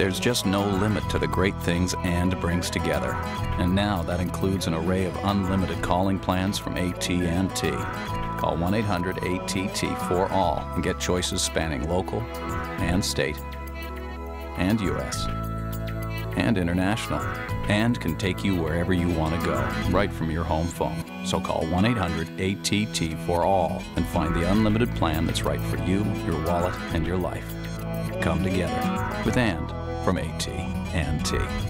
There's just no limit to the great things and brings together. And now that includes an array of unlimited calling plans from AT&T. Call 1-800-ATT for all and get choices spanning local and state and U.S. and international and can take you wherever you want to go right from your home phone. So call 1-800-ATT for all and find the unlimited plan that's right for you, your wallet, and your life. Come together with and from AT&T.